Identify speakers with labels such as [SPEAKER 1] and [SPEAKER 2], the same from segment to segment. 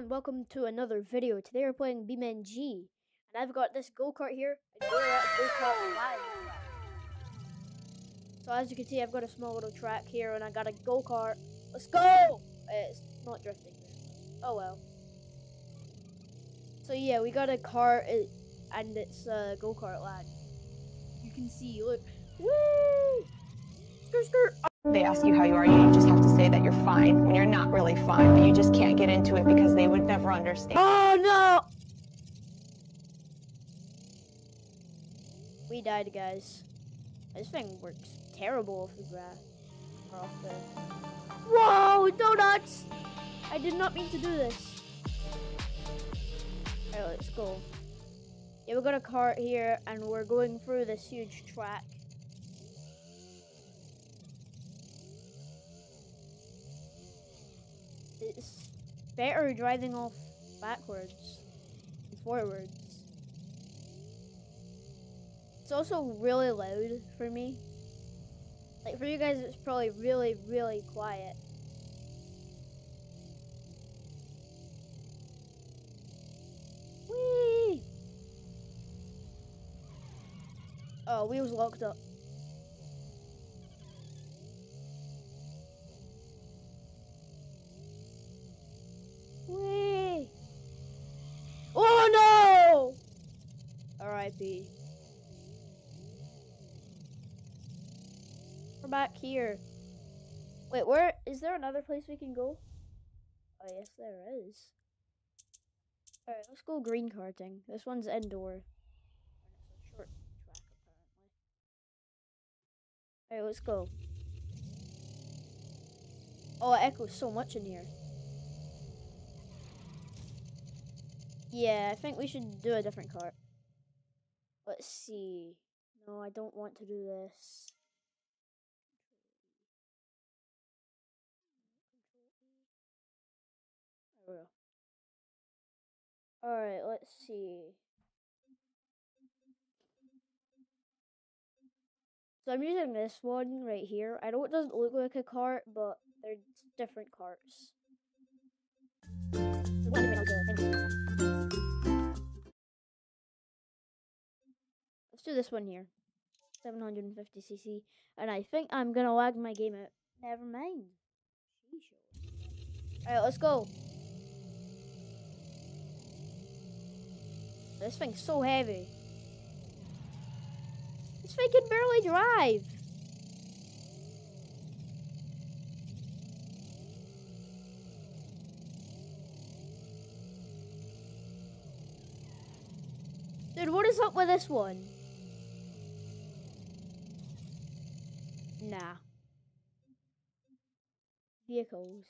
[SPEAKER 1] everyone, welcome to another video. Today we're playing BeamNG, and I've got this go-kart here, go-kart So as you can see, I've got a small little track here, and I got a go-kart. Let's go! It's not drifting Oh well. So yeah, we got a car, and it's a go-kart Lad, You can see, look. Woo! Skirt, skirt! They ask you how you are, you just have to say that you're fine when you're not really fine, but you just can't get into it because they would never understand. Oh no! We died, guys. This thing works terrible if the grab off the. Whoa, donuts! I did not mean to do this. Alright, let's go. Yeah, we got a cart here, and we're going through this huge track. better driving off backwards and forwards. It's also really loud for me. Like for you guys, it's probably really, really quiet. Whee! Oh, wheels locked up. We're back here. Wait, where is there another place we can go? Oh yes, there is. All right, let's go green karting. This one's indoor. short track apparently. All right, let's go. Oh, it echoes so much in here. Yeah, I think we should do a different cart. Let's see. No, I don't want to do this. Alright, let's see. So I'm using this one right here. I know it doesn't look like a cart, but they're different carts. Let's do this one here. 750cc. And I think I'm going to lag my game out. Never mind. Alright, let's go. This thing's so heavy. This thing can barely drive. Dude, what is up with this one? Nah. Vehicles.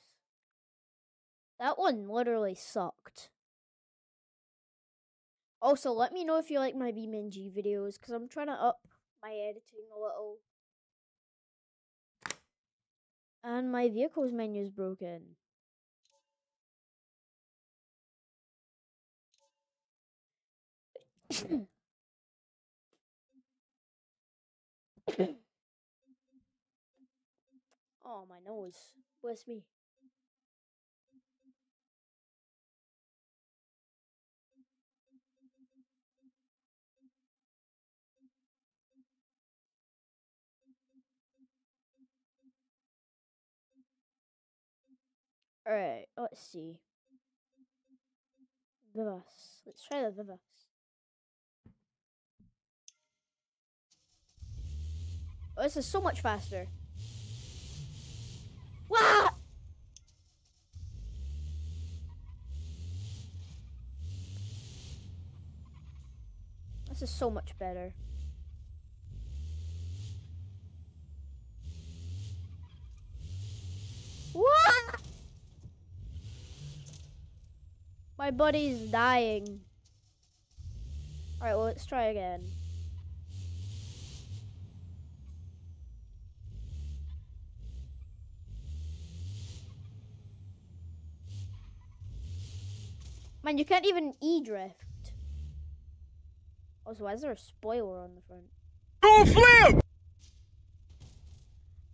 [SPEAKER 1] That one literally sucked. Also, let me know if you like my BeamNG videos, because I'm trying to up my editing a little. And my vehicles menu is broken. Oh, my nose. Bless me. Alright, let's see. Vivas. Let's try the Vivas. Oh, this is so much faster. Wah! This is so much better. What? My buddy's dying. Alright, well, let's try again. Man, you can't even E-drift. Also, why is there a spoiler on the front? Do a flip!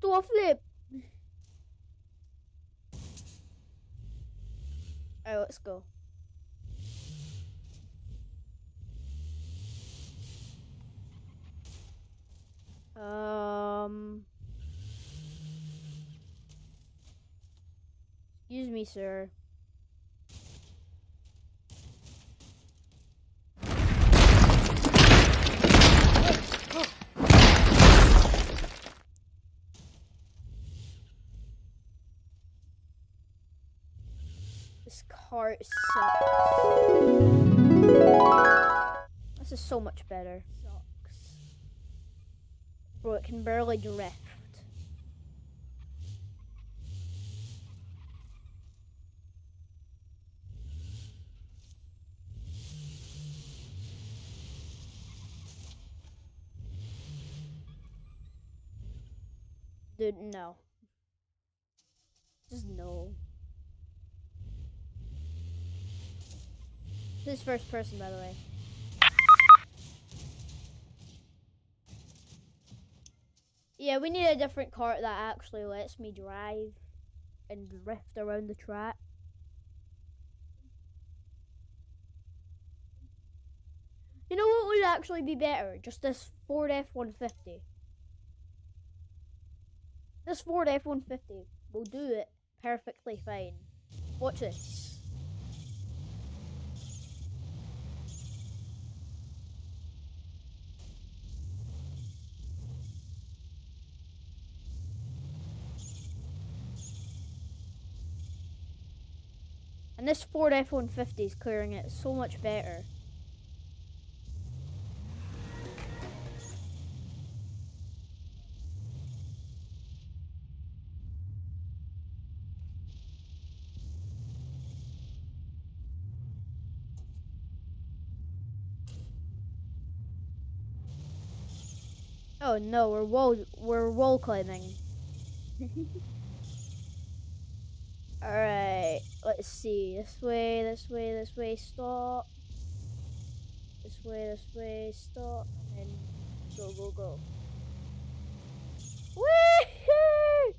[SPEAKER 1] Do a flip! Alright, let's go. Um... Excuse me, sir. heart sucks. This is so much better. Sucks. Bro, it can barely drift. Dude, no. This is first person, by the way. Yeah, we need a different cart that actually lets me drive and drift around the track. You know what would actually be better? Just this Ford F-150. This Ford F-150 will do it perfectly fine. Watch this. And this Ford F-150 is clearing it so much better. Oh no, we're wall we're wall climbing. Alright, let's see. This way, this way, this way, stop. This way, this way, stop. And go, go, go. Woohoo!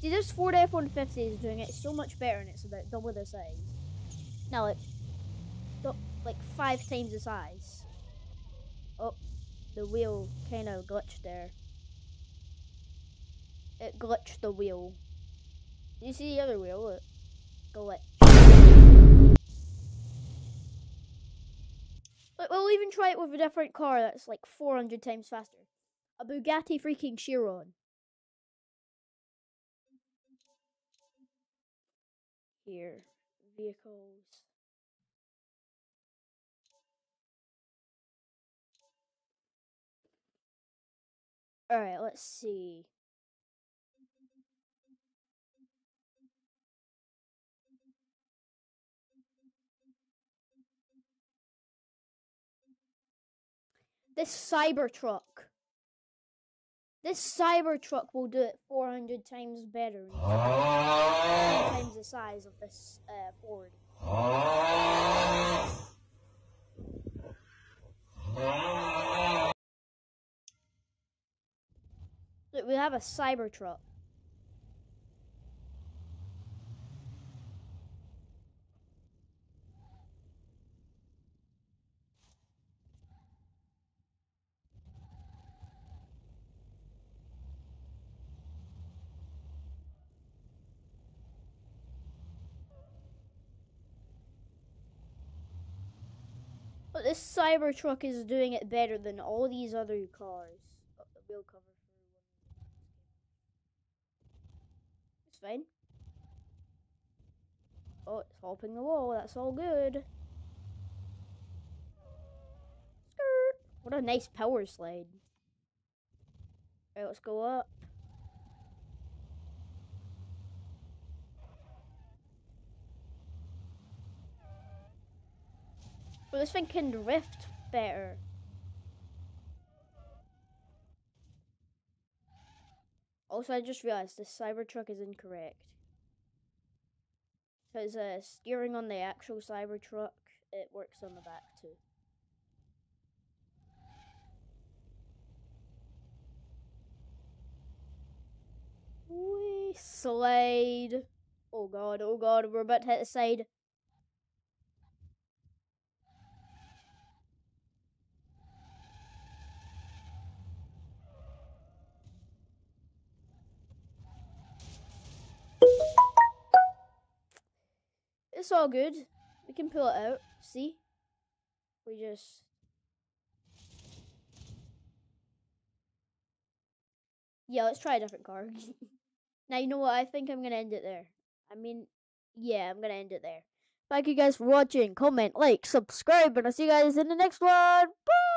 [SPEAKER 1] See, this Ford F-150 is doing it so much better and it's about double the size. Now, like, like five times the size. Oh, the wheel kind of glitched there. It glitched the wheel. You see the other wheel? Look. Go what? But we'll even try it with a different car that's like 400 times faster. A Bugatti freaking Chiron. Here. Vehicles. Alright, let's see. This cyber truck. This cyber truck will do it 400 times better. times the size of this uh, Ford. Look, we have a cyber truck. But this Cybertruck is doing it better than all these other cars. Oh, cover. It's fine. Oh, it's hopping the wall. That's all good. What a nice power slide. Alright, let's go up. But this thing can drift better. Also, I just realized the Cybertruck is incorrect. Because uh, steering on the actual Cybertruck, it works on the back too. We slide. Oh god, oh god, we're about to hit the side. it's all good. We can pull it out. See? We just... Yeah, let's try a different car. now, you know what? I think I'm going to end it there. I mean, yeah, I'm going to end it there. Thank you guys for watching. Comment, like, subscribe, and I'll see you guys in the next one. Bye!